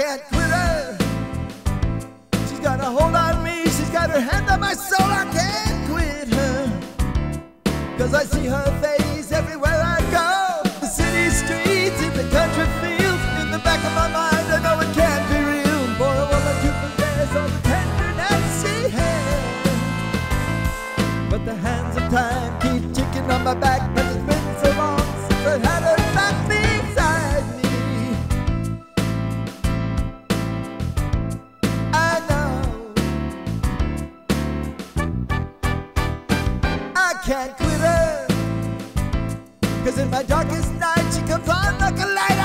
can't quit her. She's got a hold on me, she's got her hand on my soul. I can't quit her. Cause I see her face can't quit her. Cause in my darkest night she comes on like a light.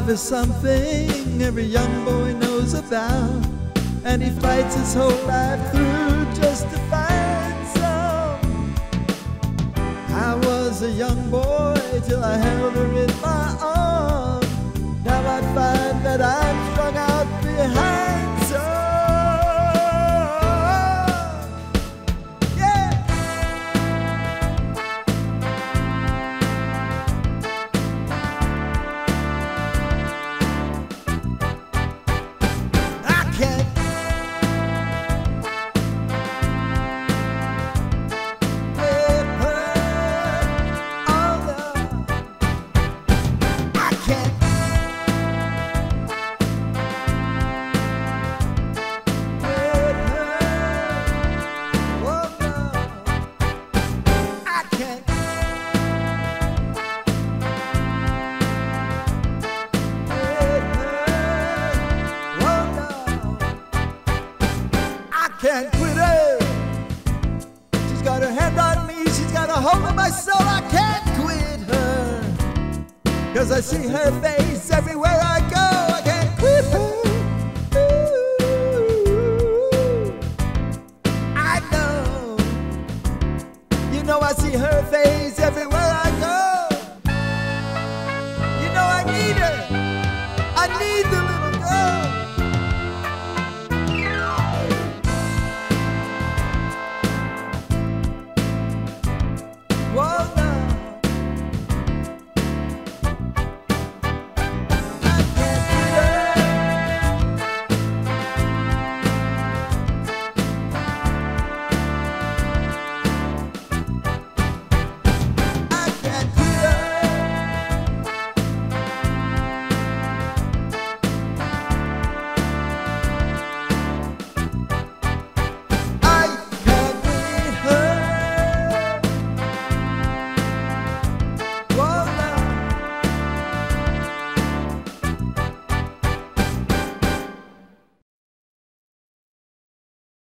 Love is something every young boy knows about, and he fights his whole life through just to find some. I was a young boy till I held her in my arms. A hold of my soul. I can't quit her. Cause I see her face everywhere I go. I can't quit her. Ooh. I know. You know I see her face everywhere I go. You know I need her. I need the